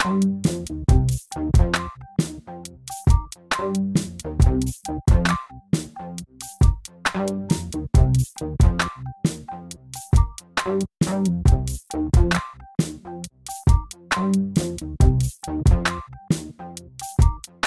Thank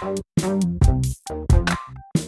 Thank you.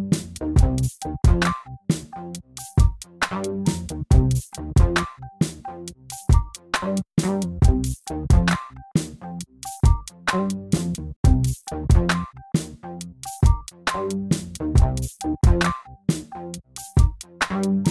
Bye.